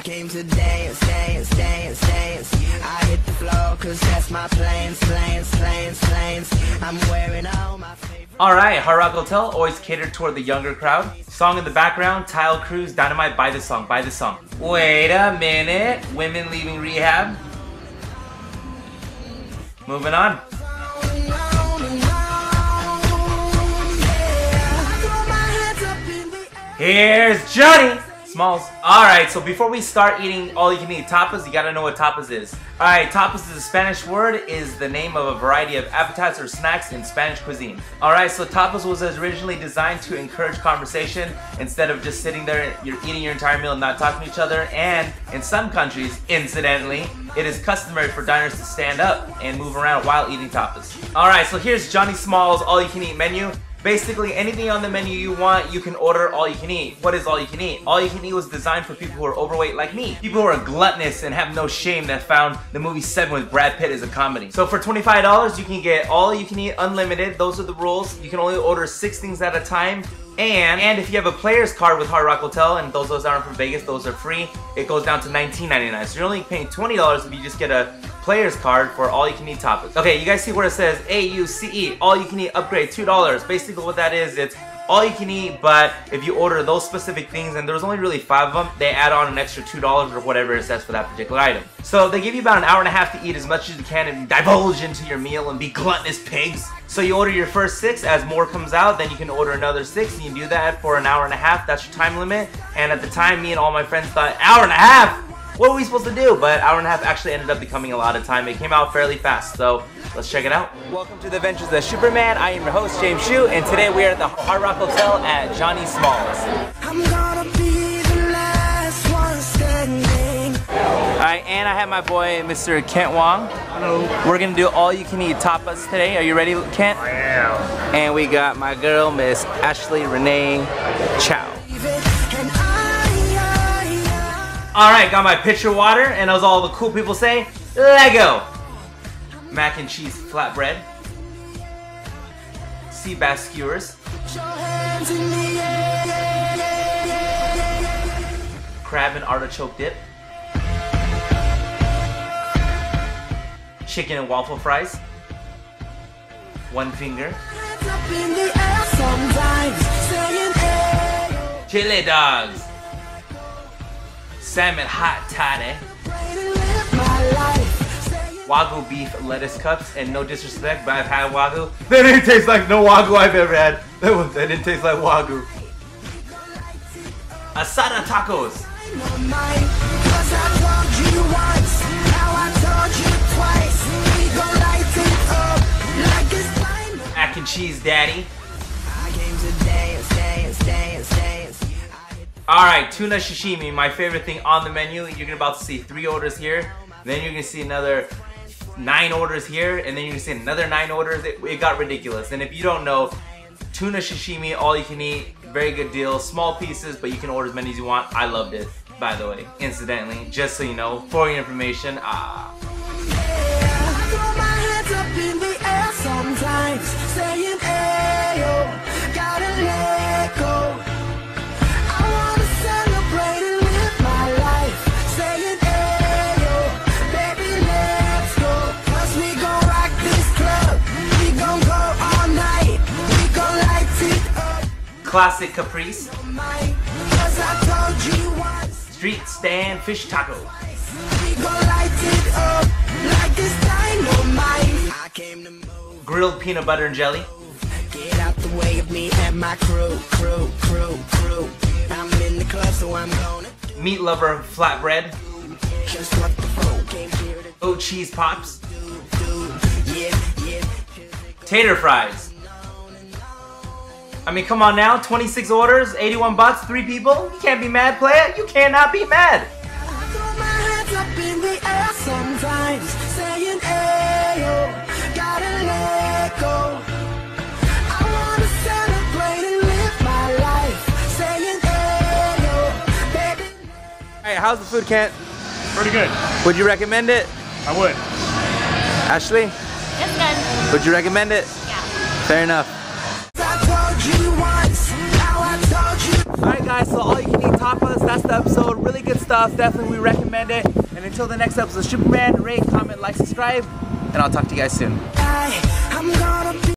I came to dance, dance, dance, dance. I hit the floor cause that's my plans, plans, plans, plans. I'm wearing all my favorite. Alright, Hard Rock Hotel always catered toward the younger crowd. Song in the background, Taio Cruz, Dynamite, buy the song, buy the song. Wait a minute, women leaving rehab. Moving on. Here's Johnny Smalls. Alright, so before we start eating all you can eat tapas, you gotta know what tapas is. Alright, tapas is a Spanish word, is the name of a variety of appetizers or snacks in Spanish cuisine. Alright, so tapas was originally designed to encourage conversation instead of just sitting there, you're eating your entire meal and not talking to each other. And in some countries, incidentally, it is customary for diners to stand up and move around while eating tapas. Alright, so here's Johnny Smalls all you can eat menu. Basically, anything on the menu you want, you can order all you can eat. What is all you can eat? All you can eat was designed for people who are overweight like me. People who are gluttonous and have no shame that found the movie Seven with Brad Pitt as a comedy. So for $25, you can get all you can eat unlimited. Those are the rules. You can only order six things at a time. And, and if you have a player's card with Hard Rock Hotel, and those, those aren't from Vegas, those are free, it goes down to $19.99. So you're only paying $20 if you just get a player's card for all you can eat tapas. Okay, you guys see where it says A-U-C-E, all you can eat upgrade, $2. Basically what that is, it's all you can eat, but if you order those specific things, and there's only really five of them, they add on an extra $2 or whatever it says for that particular item. So they give you about an hour and a half to eat as much as you can and divulge into your meal and be gluttonous pigs. So you order your first six, as more comes out, then you can order another six, and you do that for an hour and a half, that's your time limit. And at the time, me and all my friends thought, hour and a half? What were we supposed to do? But hour and a half actually ended up becoming a lot of time. It came out fairly fast, so let's check it out. Welcome to the Adventures of Hsuperman. I am your host, James Hsu, and today we are at the Hard Rock Hotel at Johnny Smalls. I'm gonna be the last one standing. Alright, and I have my boy, Mr. Kent Wong. Hello. We're gonna do all you can eat tapas today. Are you ready, Kent? I am. And we got my girl, Miss Ashley Renee Chow. Alright, got my pitcher of water, and as all the cool people say, Lego! Mac and cheese flatbread. Sea bass skewers. Crab and artichoke dip. Chicken and waffle fries. One finger. Chili up Salmon hot toddy. way to live my life." Saying, Wagyu beef lettuce cups, and no disrespect, but I've had Wagyu. That didn't taste like no Wagyu I've ever had. That, was, that didn't taste like Wagyu. Asada tacos. "No cheese I I hit Alright, tuna sashimi, my favorite thing on the menu. You're gonna about to see three orders here. Then you're gonna see another nine orders here, and then you're gonna see another nine orders. It, it got ridiculous. And if you don't know, tuna sashimi, all you can eat, very good deal. Small pieces, but you can order as many as you want. I loved it, by the way, incidentally, just so you know, for your information. Ah. Classic caprese, might. 'Cause I told you once, street stand fish taco. we gon' light it up like it's dynamite. I came to move. Grilled peanut butter and jelly. Get out the way of me and my crew, crew, crew, crew. I'm in the club, so I'm gonna Meat lover flatbread. just what the folk came here to Oat cheese pops. do. Yeah, yeah. Tater fries. I mean, come on now, 26 orders, 81 bucks, three people. You can't be mad, player. You cannot be mad. I throw my hands up in the air sometimes, saying, Ayo, gotta let go. I wanna celebrate and live my life, saying, Ayo, baby. All right, how's the food, Kent? Pretty good. Would you recommend it? I would. Ashley, It's good. would you recommend it? Yeah. Fair enough. Guys, so all you can eat tapas, that's the episode. Really good stuff. Definitely, we recommend it. And until the next episode, Hsuperman, rate, comment, like, subscribe, and I'll talk to you guys soon.